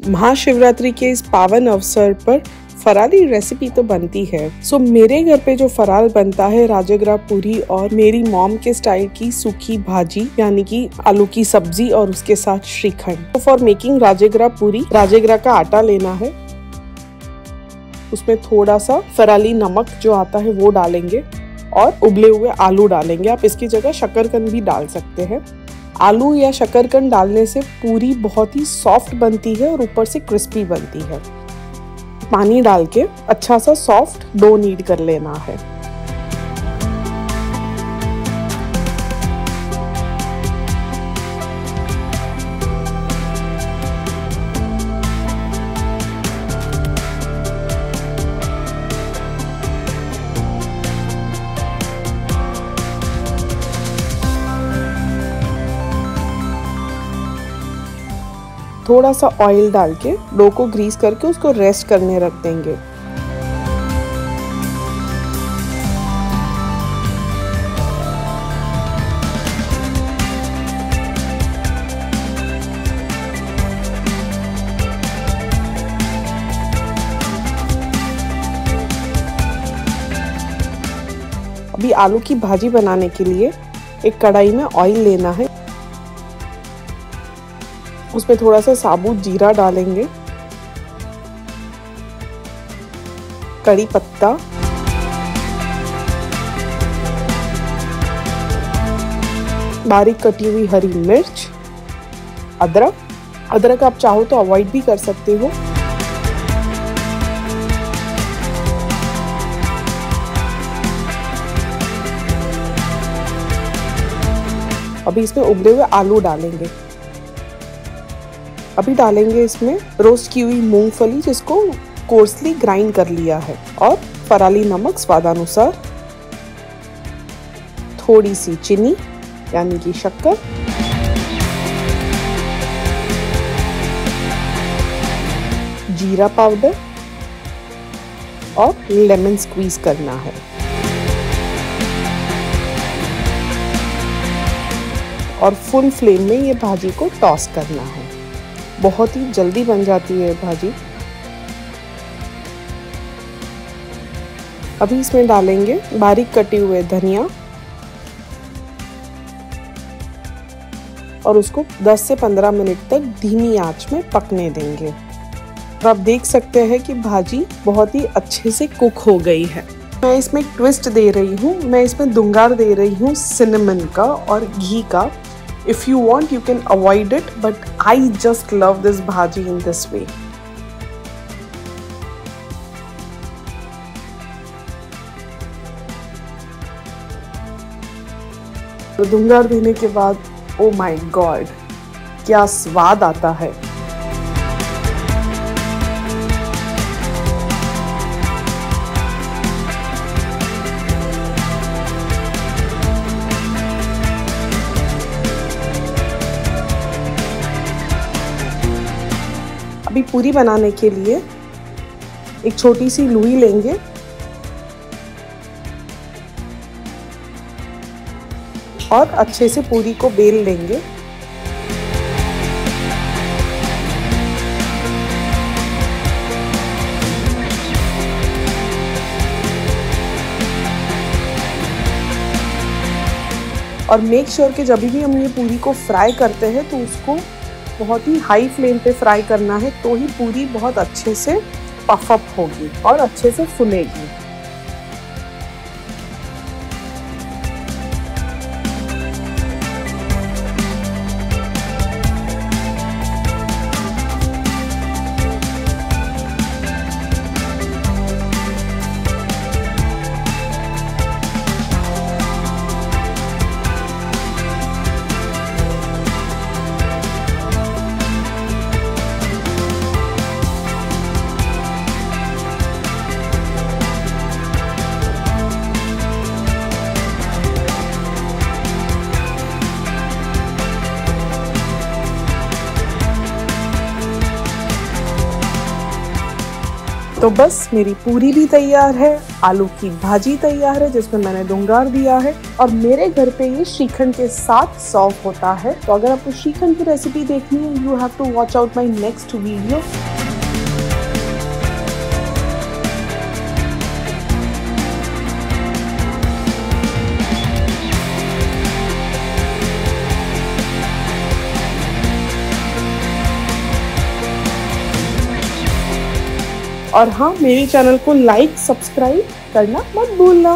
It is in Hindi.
महाशिवरात्रि के इस पावन अवसर पर फराली रेसिपी तो बनती है। सो मेरे घर पे जो फराल बनता है, राजगरा, पूरी और मेरी मॉम के स्टाइल की सूखी भाजी, यानी कि आलू की सब्ज़ी और उसके साथ श्रीखंड। तो फॉर मेकिंग राजगरा, पूरी, राजगरा का आटा लेना है। उसमें थोड़ा सा फराली नमक जो आता है, वो डालेंगे और उबले हुए आलू डालेंगे। आप इसकी जगह शकरकंद भी डाल सकते हैं। आलू या शकरकंद डालने से पूरी बहुत ही सॉफ्ट बनती है और ऊपर से क्रिस्पी बनती है। पानी डाल के अच्छा सा सॉफ्ट डो नीड कर लेना है। थोड़ा सा ऑयल डाल के डो को ग्रीस करके उसको रेस्ट करने रख देंगे। अभी आलू की भाजी बनाने के लिए एक कढ़ाई में ऑयल लेना है। उसमें थोड़ा सा साबुत जीरा डालेंगे। कड़ी पत्ता। बारीक कटी हुई हरी मिर्च। अदरक। अदरक आप चाहो तो अवॉइड भी कर सकते हो। अभी इसमें उबले हुए आलू डालेंगे। अभी डालेंगे इसमें रोस्ट की हुई मूंगफली, जिसको कोर्सली ग्राइंड कर लिया है, और फराली नमक स्वादानुसार। थोड़ी सी चीनी, यानी कि शक्कर। जीरा पाउडर और लेमन स्क्वीज करना है। और फुल फ्लेम में ये भाजी को टॉस करना है। बहुत ही जल्दी बन जाती है भाजी। अभी इसमें डालेंगे बारीक कटे हुए धनिया। और उसको 10 से 15 मिनट तक धीमी आँच में पकने देंगे। और आप देख सकते हैं कि भाजी बहुत ही अच्छे से कुक हो गई है। मैं इसमें ट्विस्ट दे रही हूँ। मैं इसमें दुंगार दे रही हूँ सिनेमन का और घी का। If you want, you can avoid it, but I just love this bhaji in this way. धुंगार देने के बाद ओ माय गॉड क्या स्वाद आता है अभी पूरी बनाने के लिए एक छोटी सी लुई लेंगे। और अच्छे से पूरी को बेल लेंगे। और मेक श्योर sure कि जब भी हम ये पूरी को फ्राई करते हैं तो उसको बहुत ही हाई फ्लेम पे फ्राई करना है तो ही पूरी बहुत अच्छे से पफअप होगी और अच्छे से फुलेगी। तो बस, मेरी पूरी भी तैयार है, आलू की भाजी तैयार है, जिसमें मैंने दुंगार दिया है, और मेरे घर पे ये श्रीखंड के साथ सॉफ होता है। तो अगर आपको श्रीखंड की रेसिपी देखनी है you have to watch out my next video और हाँ मेरे चैनल को लाइक सब्सक्राइब करना मत भूलना।